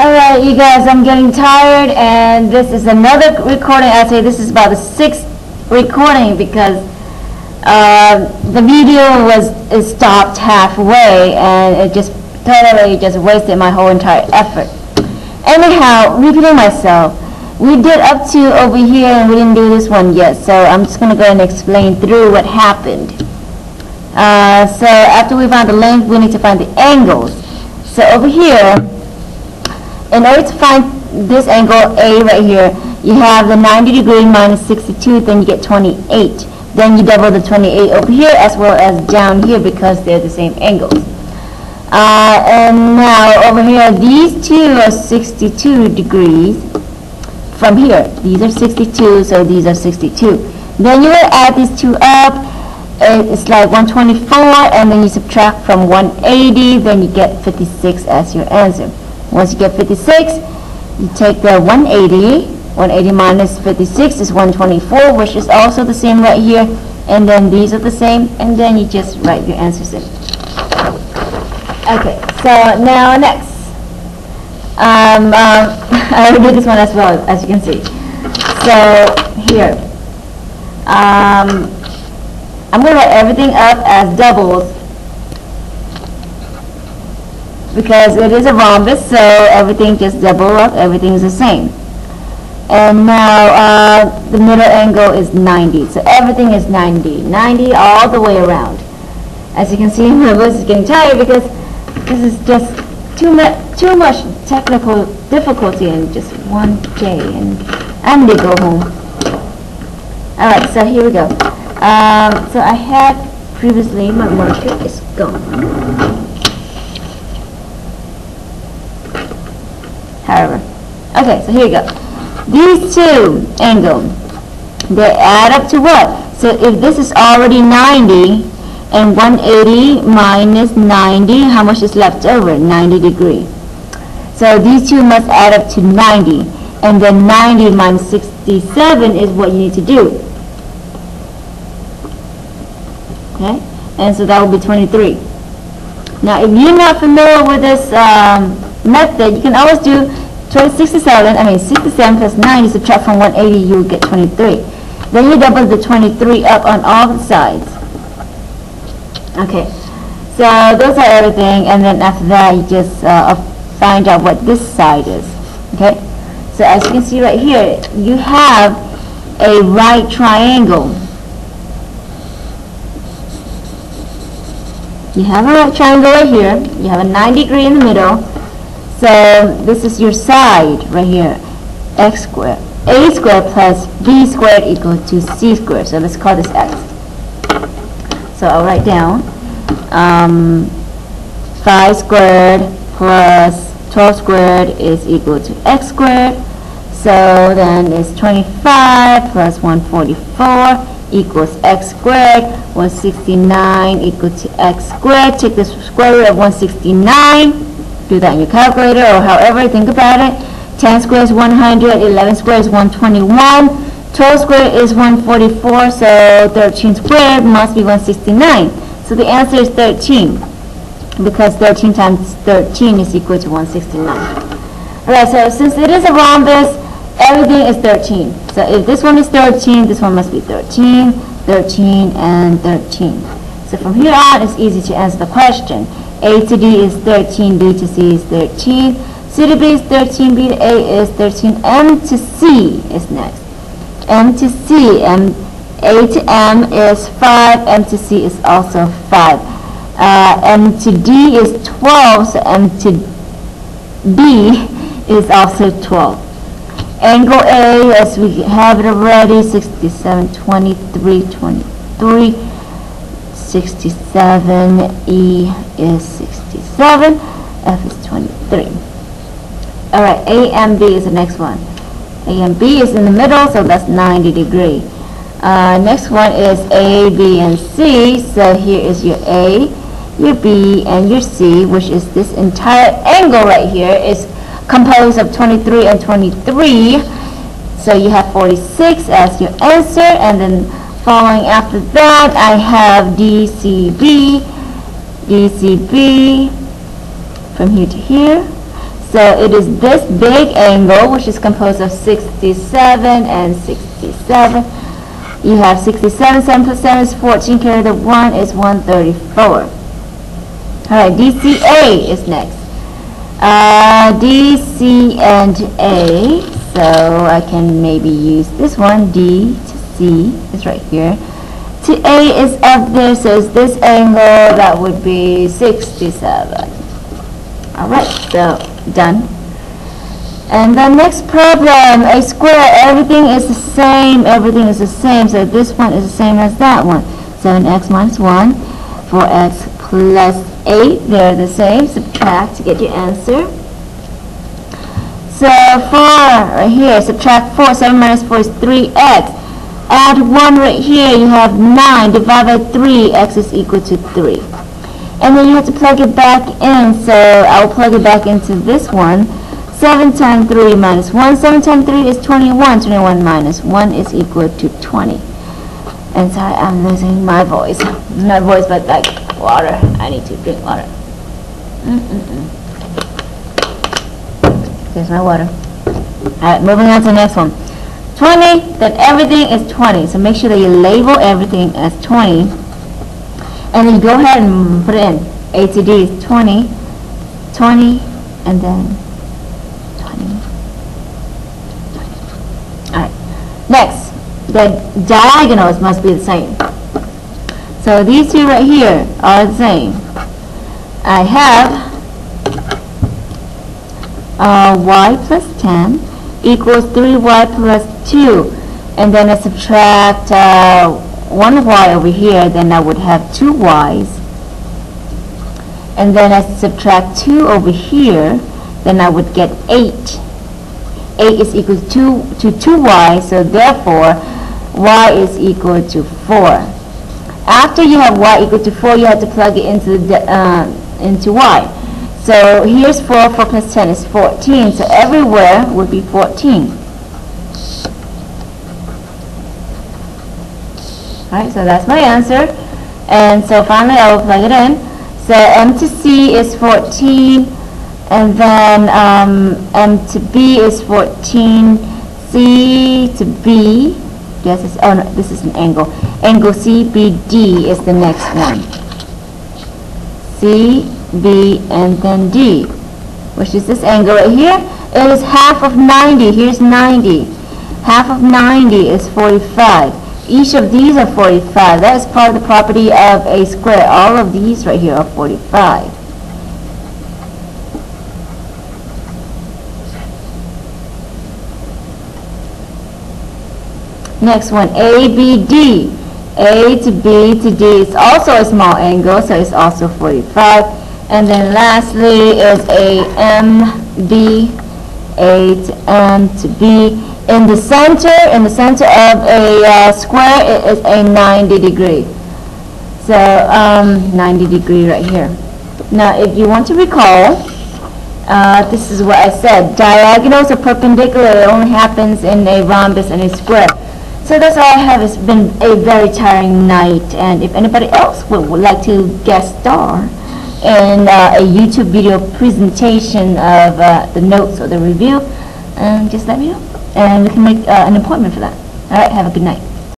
Alright, you guys, I'm getting tired, and this is another recording. I'd say this is about the sixth recording because uh, the video was stopped halfway, and it just totally just wasted my whole entire effort. Anyhow, repeating myself, we did up to over here, and we didn't do this one yet, so I'm just gonna go and explain through what happened. Uh, so after we found the length, we need to find the angles. So over here, in order to find this angle A right here, you have the 90 degree minus 62, then you get 28. Then you double the 28 over here as well as down here because they're the same angles. Uh, and now over here, these two are 62 degrees from here. These are 62, so these are 62. Then you will add these two up. It's like 124, and then you subtract from 180, then you get 56 as your answer. Once you get 56, you take the 180, 180 minus 56 is 124, which is also the same right here, and then these are the same, and then you just write your answers in. Okay, so now next. Um, um, I will do this one as well, as you can see. So, here. Um, I'm going to write everything up as doubles because it is a rhombus, so everything just double up, everything is the same. And now, uh, the middle angle is 90, so everything is 90, 90 all the way around. As you can see, my voice is getting tired because this is just too much, too much technical difficulty in just one day, and I'm gonna go home. All right, so here we go. Um, so I had previously, my marker is gone. however. Okay, so here you go. These two angle, they add up to what? So if this is already 90 and 180 minus 90, how much is left over? 90 degree. So these two must add up to 90. And then 90 minus 67 is what you need to do. Okay? And so that will be 23. Now, if you're not familiar with this um, method, you can always do 67, I mean 67 plus 9, you subtract from 180, you will get 23. Then you double the 23 up on all the sides. Okay, so those are everything, and then after that, you just uh, find out what this side is. Okay, so as you can see right here, you have a right triangle. You have a right triangle right here. You have a 90 degree in the middle. So this is your side right here, x squared. a squared plus b squared equal to c squared. So let's call this x. So I'll write down um, 5 squared plus 12 squared is equal to x squared. So then it's 25 plus 144 equals x squared. 169 equal to x squared. Take the square root of 169 do that in your calculator or however, think about it. 10 squared is 100, 11 squared is 121, 12 squared is 144, so 13 squared must be 169. So the answer is 13, because 13 times 13 is equal to 169. Alright, so since it is a rhombus, everything is 13. So if this one is 13, this one must be 13, 13, and 13. So from here on, it's easy to answer the question. A to D is 13, B to C is 13, C to B is 13, B to A is 13, M to C is next. M to C, M, A to M is 5, M to C is also 5. Uh, M to D is 12, so M to B is also 12. Angle A, as we have it already, 67, 23, 23. 67, E is 67, F is 23. All right, A and B is the next one. A and B is in the middle, so that's 90 degree. Uh, next one is A, B, and C. So here is your A, your B, and your C, which is this entire angle right here is composed of 23 and 23. So you have 46 as your answer, and then Following after that, I have DCB, DCB from here to here. So it is this big angle, which is composed of 67 and 67. You have 67, 7 plus 7 is 14, carry the 1 is 134. All right, DCA is next. Uh, DC and A, so I can maybe use this one, D Is right here. To A is up there, so it's this angle, that would be 67. All right, so done. And the next problem, a square, everything is the same, everything is the same, so this one is the same as that one. 7x minus 1, 4x plus 8, they're the same, subtract to get your answer. So 4, right here, subtract 4, 7 minus 4 is 3x. Add 1 right here, you have 9, divided by 3, x is equal to 3. And then you have to plug it back in, so I'll plug it back into this one. 7 times 3 minus 1. 7 times 3 is 21. 21 minus 1 is equal to 20. And sorry, I'm losing my voice. Not voice, but like water. I need to drink water. Mm-mm-mm. There's my water. Alright, moving on to the next one. 20, then everything is 20. So make sure that you label everything as 20. And then go ahead and put it in. A to D is 20, 20, and then 20. 20. Alright. Next, the diagonals must be the same. So these two right here are the same. I have uh, y plus 10 equals 3y plus 2. And then I subtract uh, one y over here, then I would have two y's. And then I subtract 2 over here, then I would get 8. 8 is equal to, to 2y, so therefore y is equal to 4. After you have y equal to 4, you have to plug it into, the, uh, into y. So here's 4, 4 plus 10 is 14, so everywhere would be 14. Alright, so that's my answer. And so finally I will plug it in. So M to C is 14, and then um, M to B is 14, C to B, yes, it's, oh no, this is an angle. Angle CBD is the next one. C, B, and then D, which is this angle right here. It is half of 90. Here's 90. Half of 90 is 45. Each of these are 45. That is part of the property of a square. All of these right here are 45. Next one, ABD. A to B to D is also a small angle, so it's also 45. And then lastly is a MB, A to to B. In the center, in the center of a uh, square, it is a 90 degree. So, um, 90 degree right here. Now, if you want to recall, uh, this is what I said. Diagonals are perpendicular. It only happens in a rhombus and a square. So that's all I have. It's been a very tiring night. And if anybody else would, would like to guest star in uh, a YouTube video presentation of uh, the notes or the review, um, just let me know. And we can make uh, an appointment for that. All right, have a good night.